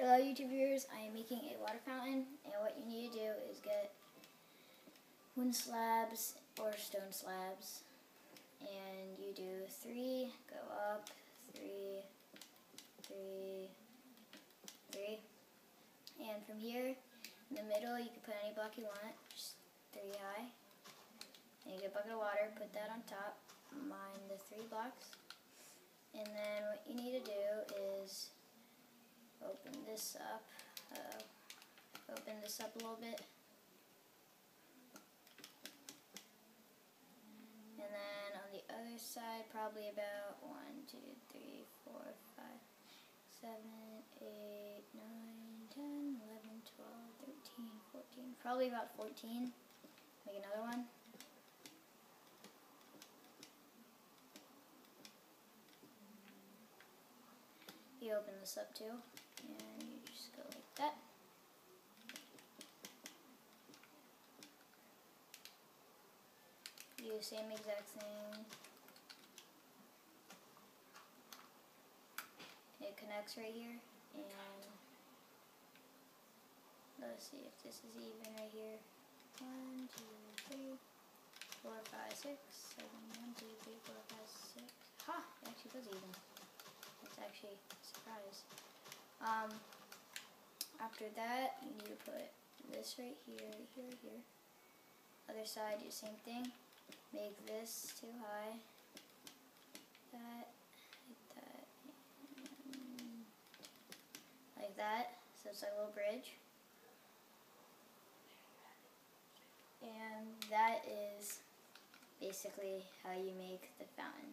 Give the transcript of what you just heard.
Hello YouTube viewers, I am making a water fountain and what you need to do is get wooden slabs or stone slabs and you do three, go up, three, three, three, and from here in the middle you can put any block you want, just three high, and you get a bucket of water, put that on top, mine the three blocks, and then what you need to do is open this up, uh, open this up a little bit. And then on the other side, probably about 1, 2, 3, 4, 5, 7, 8, 9, 10, 11, 12, 13, 14, probably about 14. Make another one. You open this up too and you just go like that. Do the same exact thing. It connects right here and let's see if this is even right here. One, two, three, four, five, six, seven, one, two, three, four, five, six. Ha! It actually does even. It's actually a surprise. Um, after that, you need to put this right here, here, here. Other side, do the same thing. Make this too high. That, like that, like that. So it's like a little bridge. And that is basically how you make the fountain.